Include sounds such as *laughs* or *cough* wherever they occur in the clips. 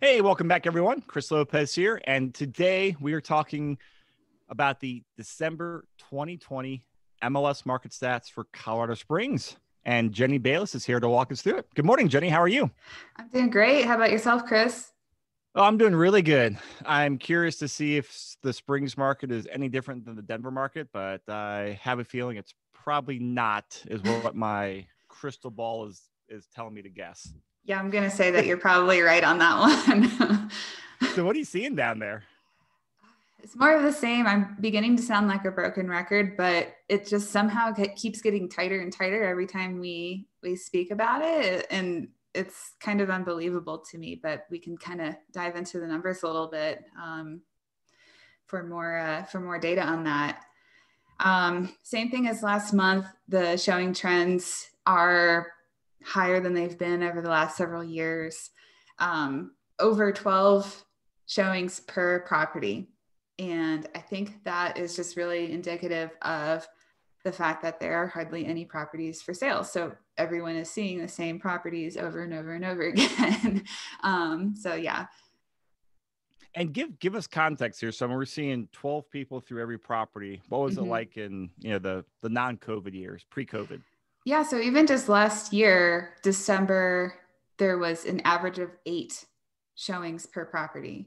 Hey, welcome back, everyone. Chris Lopez here. And today we are talking about the December 2020 MLS market stats for Colorado Springs. And Jenny Bayless is here to walk us through it. Good morning, Jenny. How are you? I'm doing great. How about yourself, Chris? Oh, I'm doing really good. I'm curious to see if the Springs market is any different than the Denver market, but I have a feeling it's probably not, is what my crystal ball is is telling me to guess. Yeah, I'm gonna say that you're probably right on that one. *laughs* so, what are you seeing down there? It's more of the same. I'm beginning to sound like a broken record, but it just somehow keeps getting tighter and tighter every time we we speak about it, and it's kind of unbelievable to me. But we can kind of dive into the numbers a little bit um, for more uh, for more data on that. Um, same thing as last month. The showing trends are higher than they've been over the last several years. Um, over 12 showings per property. And I think that is just really indicative of the fact that there are hardly any properties for sale. So everyone is seeing the same properties over and over and over *laughs* again. um, so yeah. And give give us context here. So we're seeing 12 people through every property. What was mm-hmm. it like in you know the the non-COVID years, pre-COVID? Yeah. So even just last year, December, there was an average of eight showings per property.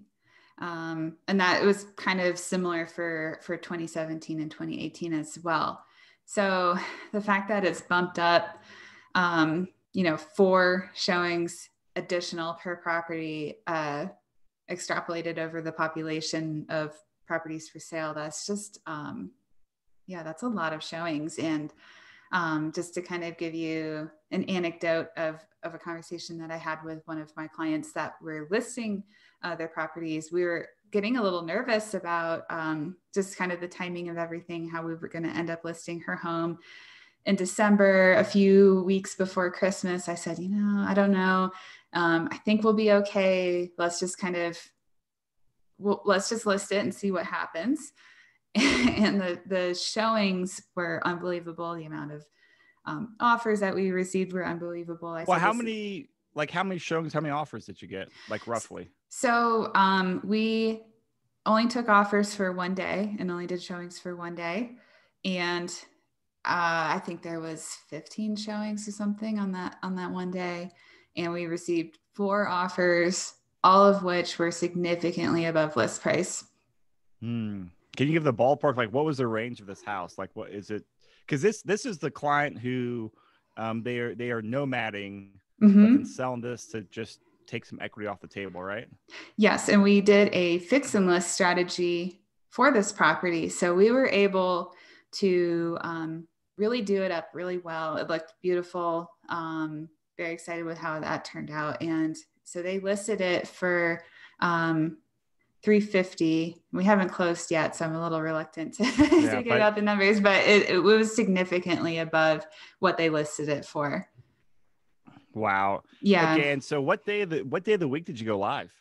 Um, and that was kind of similar for, for 2017 and 2018 as well. So the fact that it's bumped up, um, you know, four showings additional per property, uh, extrapolated over the population of properties for sale, that's just, um, yeah, that's a lot of showings. And um, just to kind of give you an anecdote of, of a conversation that I had with one of my clients that were listing uh, their properties. We were getting a little nervous about um, just kind of the timing of everything, how we were going to end up listing her home. In December, a few weeks before Christmas, I said, you know, I don't know. Um, I think we'll be okay. Let's just kind of, well, let's just list it and see what happens. *laughs* and the the showings were unbelievable. The amount of um, offers that we received were unbelievable. I well, how many like how many showings, how many offers did you get, like roughly? So um, we only took offers for one day and only did showings for one day, and uh, I think there was 15 showings or something on that on that one day, and we received four offers, all of which were significantly above list price. Hmm. Can you give the ballpark? Like, what was the range of this house? Like, what is it? Because this this is the client who um, they are they are nomading mm-hmm. and selling this to just take some equity off the table, right? Yes, and we did a fix and list strategy for this property, so we were able to um, really do it up really well. It looked beautiful. Um, very excited with how that turned out, and so they listed it for um, 350 we haven't closed yet so i'm a little reluctant to, *laughs* yeah, to give out the numbers but it, it, was significantly above what they listed it for. Wow. Yeah. Okay and so what day of the what day of the week did you go live?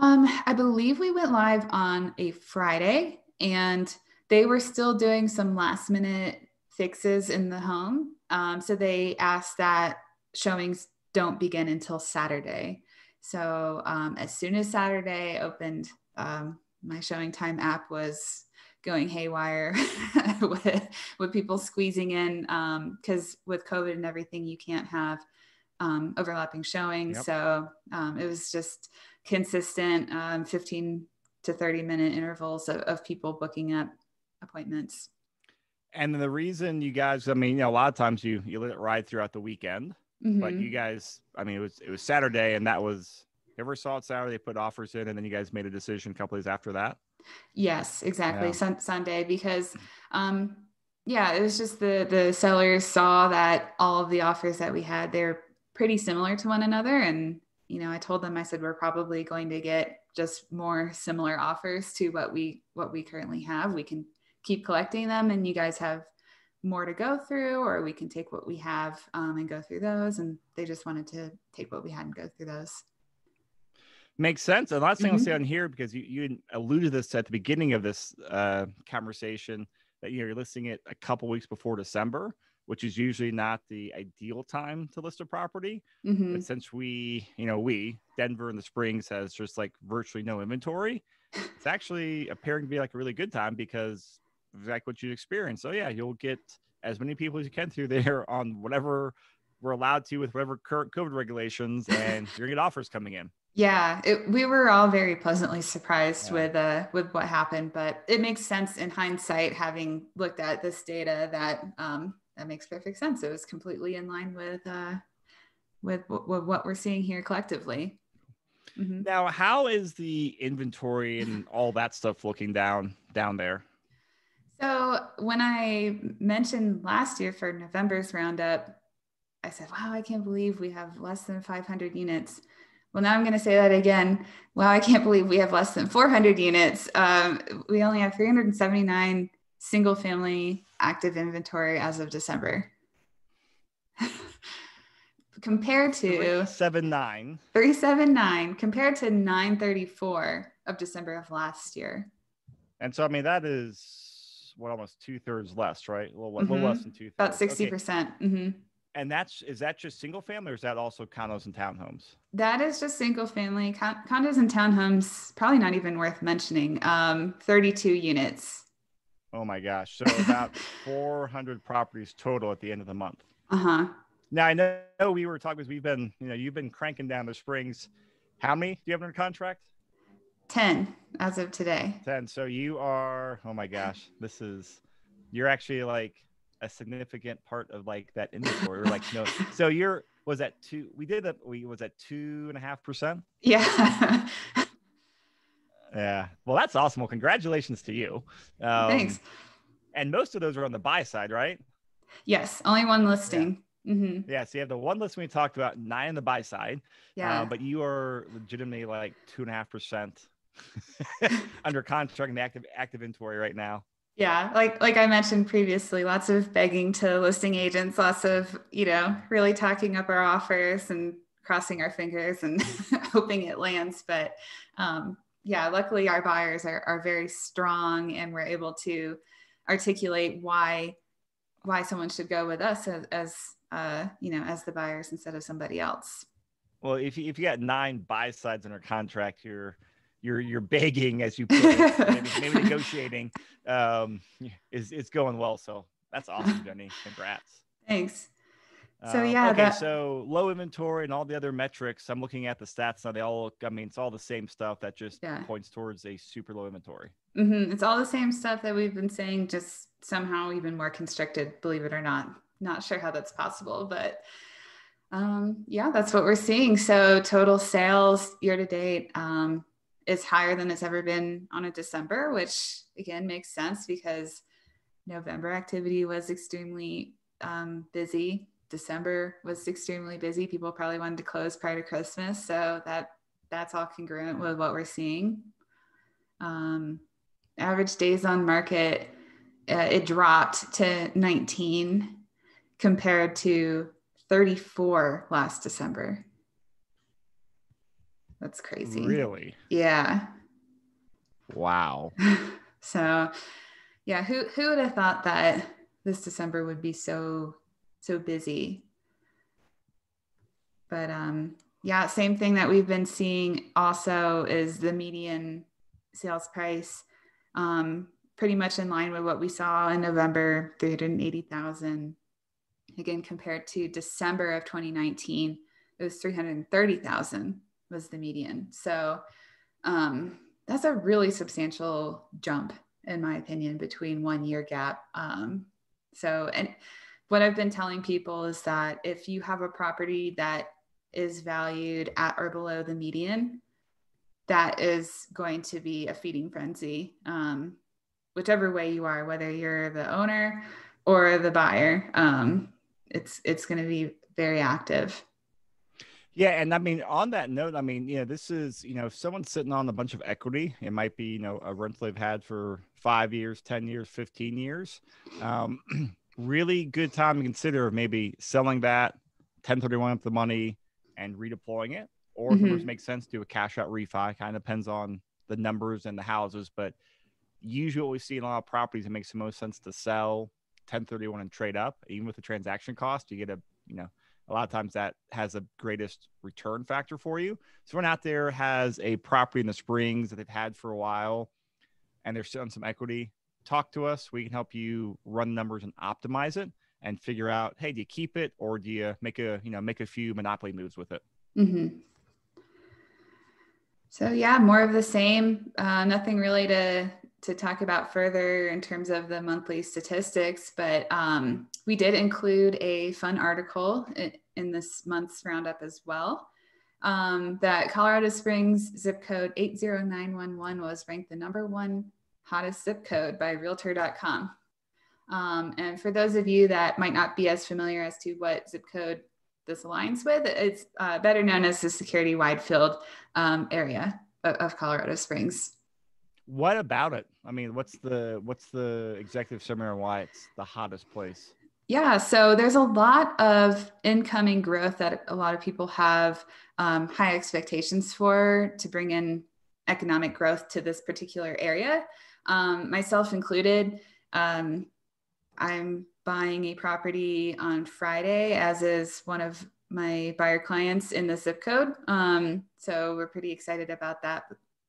Um i believe we went live on a friday and they were still doing some last minute fixes in the home. Um, so they asked that showings don't begin until saturday so um, as soon as Saturday opened, um, my ShowingTime app was going haywire *laughs* with, with people squeezing in because um, with COVID and everything, you can't have um, overlapping showings. Yep. So um, it was just consistent um, 15 to 30 minute intervals of, of people booking up appointments. And the reason you guys, I mean, you know, a lot of times you you let it ride throughout the weekend. Mm-hmm. But you guys, I mean, it was it was Saturday, and that was you ever saw it Saturday. They put offers in, and then you guys made a decision a couple days after that. Yes, exactly. Yeah. Sun- Sunday because, um, yeah, it was just the the sellers saw that all of the offers that we had they're pretty similar to one another, and you know, I told them I said we're probably going to get just more similar offers to what we what we currently have. We can keep collecting them, and you guys have more to go through, or we can take what we have um, and go through those. And they just wanted to take what we had and go through those. Makes sense. And last thing mm-hmm. I'll say on here, because you, you alluded to this at the beginning of this uh, conversation, that you know, you're listing it a couple weeks before December. which is usually not the ideal time to list a property. Mhm. But since we, you know, we, Denver and the Springs has just like virtually no inventory, it's actually appearing to be like a really good time because like what you experience. So yeah, you'll get as many people as you can through there *laughs* on whatever we're allowed to with whatever current COVID regulations, and you're gonna get offers coming in. Yeah, it, we were all very pleasantly surprised Yeah. with uh, with what happened, but it makes sense in hindsight, having looked at this data, that um, that makes perfect sense. It was completely in line with uh, with, with what we're seeing here collectively. Mhm. Now, how is the inventory and all that stuff looking down down there? So when I mentioned last year for November's roundup, I said, "Wow, I can't believe we have less than 500 units." Well, now I'm going to say that again. Wow, I can't believe we have less than 400 units. Um, we only have 379 single family active inventory as of December. *laughs* compared to seven nine. 379, compared to 934 of December of last year. And so, I mean, that is what almost two thirds less, right? A little, little Mhm. less than two thirds. About 60%. percent hmm And that's is that just single family or is that also condos and townhomes? That is just single family Con- condos and townhomes. Probably not even worth mentioning. Um, 32 units. Oh my gosh. So about *laughs* 400 properties total at the end of the month. Uh huh. Now I know we were talking because we've been, you know, you've been cranking down the springs. How many do you have under contract? 10 as of today. 10. So you are, oh my gosh, this is, you're actually like a significant part of like that inventory. Or like, no, *laughs* so you're, was that two, we did that, we was at two and a half percent. Yeah. *laughs* Yeah. Well, that's awesome. Well, congratulations to you. Um, Thanks. And most of those are on the buy side, right? Yes. Only one listing. mm-hmm Yeah. So you have the one list we talked about, nine on the buy side. Yeah. Uh, but you are legitimately like two and a half percent *laughs* under contract the active active inventory right now. yeah. Like, like I mentioned previously, lots of begging to listing agents, lots of, you know, really talking up our offers and crossing our fingers and *laughs* hoping it lands. But um, yeah, luckily our buyers are, are very strong and we're able to articulate why why someone should go with us as, as uh, you know as the buyers instead of somebody else. Well, if you if you got nine buy sides under contract, you're you're you're begging as you put it, maybe, maybe *laughs* negotiating um, is is going well. So that's awesome, *laughs* Jenny. Congrats. Thanks. So, Um, yeah, Okay. that- So low inventory and all the other metrics. I'm looking at the stats now. They all look. I mean, it's all the same stuff that just Yeah. points towards a super low inventory. hmm It's all the same stuff that we've been saying, just somehow even more constricted, believe it or not. Not sure how that's possible, but um, yeah, that's what we're seeing. So total sales year to date um, is higher than it's ever been on a December, which again makes sense because November activity was extremely um, busy. December was extremely busy. People probably wanted to close prior to Christmas, so that that's all congruent with what we're seeing. Um, average days on market uh, it dropped to 19 compared to 34 last december that's crazy. Really? yeah. Wow. *laughs* so yeah who who would have thought that this december would be so so busy? But um yeah same thing that we've been seeing also is the median sales price um pretty much in line with what we saw in november 380000 again compared to december of 2019 it was 330000 was the median. So um that's a really substantial jump in my opinion between one year gap. Um, so and what i've been telling people is that if you have a property that is valued at or below the median that is going to be a feeding frenzy. Um, whichever way you are whether you're the owner or the buyer um, it's it's going to be very active Yeah, and I mean, on that note, I mean, you know, this is, you know, if someone's sitting on a bunch of equity, it might be, you know, a rental they've had for five years, 10 years, 15 years. Um, *clears throat* really good time to consider maybe selling that 1031 up the money and redeploying it. Or if numbers Mhm. make sense, do a cash out refi. Kind of depends on the numbers and the houses. But usually what we see in a lot of properties, it makes the most sense to sell 1031 and trade up, even with the transaction cost, you get a, you know, a lot of times that has the greatest return factor for you. Someone out there has a property in the Springs that they've had for a while and they're on some equity, talk to us. We can help you run numbers and optimize it and figure out, hey, do you keep it or do you make a, you know, make a few monopoly moves with it? Mm-hmm. So yeah, more of the same. Uh, nothing really to to talk about further in terms of the monthly statistics, but um, we did include a fun article in, this month's roundup as well. Um, that Colorado Springs zip code 80911 was ranked the number one hottest zip code by Realtor.com. Um, and for those of you that might not be as familiar as to what zip code this aligns with, it's uh, better known as the Security-Widefield um, area of, of Colorado Springs. What about it? I mean, what's the what's the executive summary why it's the hottest place? Yeah, so there's a lot of incoming growth that a lot of people have um, high expectations for to bring in economic growth to this particular area, um, myself included. Um, I'm buying a property on Friday, as is one of my buyer clients in the zip code. Um, so we're pretty excited about that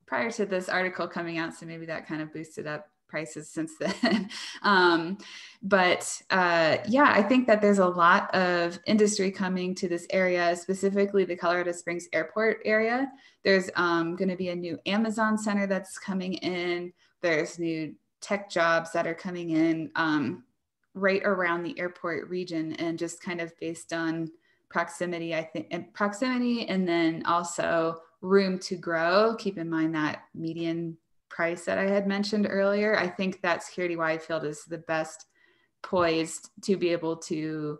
prior to this article coming out. So maybe that kind of boosted up prices since *laughs* then. um, but uh, yeah, I think that there's a lot of industry coming to this area, specifically the Colorado Springs Airport area. There's um, going to be a new Amazon center that's coming in. There's new tech jobs that are coming in um, right around the airport region, and just kind of based on proximity, I think, and proximity, and then also room to grow. Keep in mind that median price that I had mentioned earlier. I think that Security-Widefield is the best poised to be able to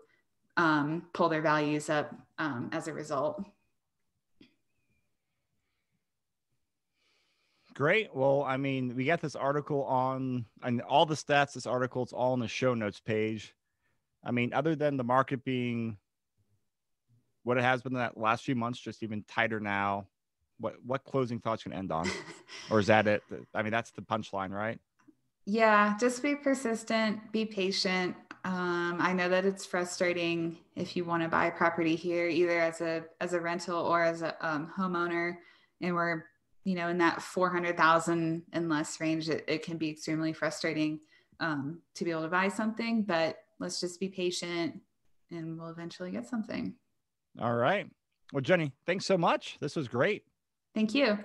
um, pull their values up um, as a result. Great. Well, I mean, we got this article on, and all the stats, this article, it's all on the show notes page. I mean, other than the market being what it has been that last few months, just even tighter now, what what closing thoughts can end on, *laughs* or is that it? I mean, that's the punchline, right? Yeah, just be persistent, be patient. Um, I know that it's frustrating if you want to buy property here, either as a as a rental or as a um, homeowner, and we're you know in that four hundred thousand and less range. It, it can be extremely frustrating um, to be able to buy something, but let's just be patient, and we'll eventually get something. All right. Well, Jenny, thanks so much. This was great. Thank you.